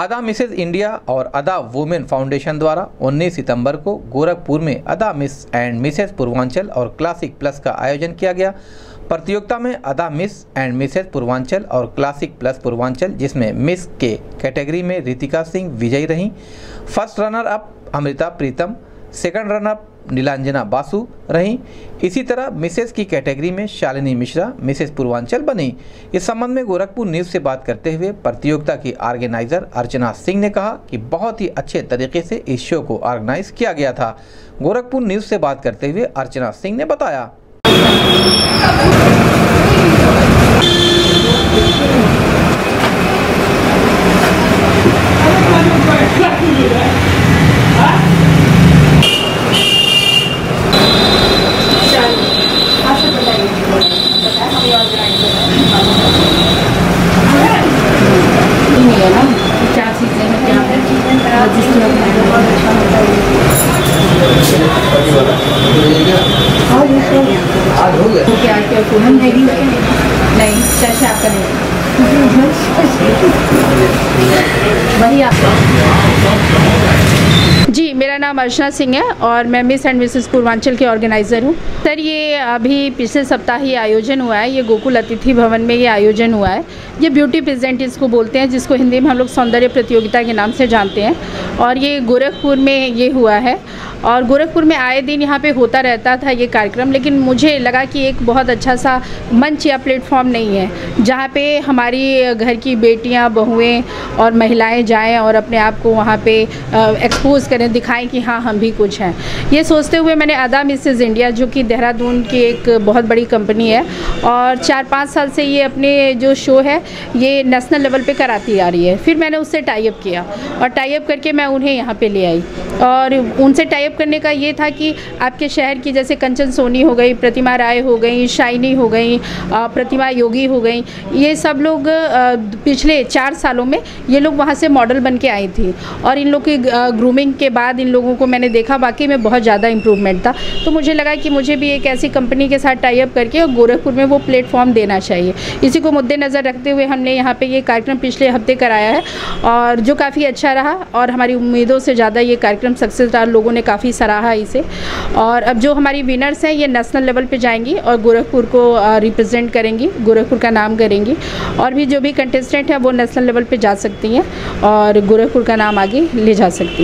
अदा Mrs India और अदा वुमेन फाउंडेशन द्वारा 19 सितंबर को गोरखपुर में अदा मिस एंड मिसेज पूर्वांचल और क्लासिक प्लस का आयोजन किया गया। प्रतियोगिता में अदा मिस एंड मिसेज पूर्वांचल और क्लासिक प्लस पूर्वांचल, जिसमें मिस के कैटेगरी में रितिका सिंह विजयी रहीं। First runner up Amrita Pritam second run up Nilanjana Basu रहीं। इसी तरह मिसेस की कैटेगरी में शालिनी मिश्रा, मिसेस पूर्वांचल बनी। इस संबंध में गोरखपुर न्यूज़ से बात करते हुए प्रतियोगिता की ऑर्गेनाइजर अर्चना सिंह ने कहा कि बहुत ही अच्छे तरीके से इस शो को ऑर्गेनाइज किया गया था। गोरखपुर न्यूज़ से बात करते हुए अर्चना सिंह ने बताया नहीं है ना चार चीज़ें हैं यहाँ पे रजिस्टर बहुत अच्छा होता है आज हो गया। तो क्या क्या पूनम देवी नहीं सच आपका नहीं। वही आप। जी मेरा नाम अर्चना सिंह है और मैं मिस एंड मिसेस पूर्वांचल के ऑर्गेनाइज़र हूँ। सर, ये अभी पिछले सप्ताह ही आयोजन हुआ है, ये गोकुल अतिथि भवन में ये आयोजन हुआ है। ये ब्यूटी प्रेजेंट इसको बोलते हैं, जिसको हिंदी में हम लोग सौंदर्य प्रतियोगिता के नाम से जानते हैं। और ये गोरखपुर में ये हुआ है। और गोरखपुर में आए दिन यहाँ पे होता रहता था ये कार्यक्रम, लेकिन मुझे लगा कि एक बहुत अच्छा सा मंच या प्लेटफॉर्म नहीं है, जहाँ पे हमारी घर की बेटियाँ, बहुएँ और महिलाएँ जाएँ और अपने आप को वहाँ पे एक्सपोज करें दिखाएँ कि हाँ हम भी कुछ हैं। ये सोचते हुए मैंने अदा मिसेज इंडिया, जो कि देहरादून की एक बहुत बड़ी कंपनी है, और चार पाँच साल से ये अपने जो शो है, ये नेशनल लेवल पे कराती आ रही है। फिर मैंने उससे टाइप किया, और टाइप करके मैं उन्हें यहाँ पे ले आई। और उनसे टाइप करने का ये था कि आपके शहर की जैसे कंचन सोनी हो गई, प्रतिमा राय हो गई, शाइनी हो गई प्रतिमा योगी हो गई, ये सब लोग पिछले चार सालों में ये लोग वहाँ से मॉडल बन के आई थी। और इन लोग की ग्रूमिंग के बाद इन लोगों को मैंने देखा, बाकी में बहुत ज़्यादा इम्प्रूवमेंट था। तो मुझे लगा कि मुझे भी एक ऐसी कंपनी के साथ टाइप करके और गोरखपुर में वो प्लेटफॉर्म देना चाहिए। इसी को मुद्देनज़र रखते हुए हमने यहाँ पर ये कार्यक्रम पिछले हफ़्ते कराया है और जो काफ़ी अच्छा रहा और हमारी उम्मीदों से ज़्यादा ये कार्यक्रम सक्सेस रहा, लोगों ने काफ़ी सराहा इसे। और अब जो हमारी विनर्स हैं, ये नेशनल लेवल पे जाएँगी और गोरखपुर को रिप्रेजेंट करेंगी, गोरखपुर का नाम करेंगी। और भी जो भी कंटेस्टेंट हैं, वो नेशनल लेवल पे जा सकती हैं और गोरखपुर का नाम आगे ले जा सकती हैं।